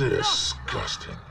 Disgusting.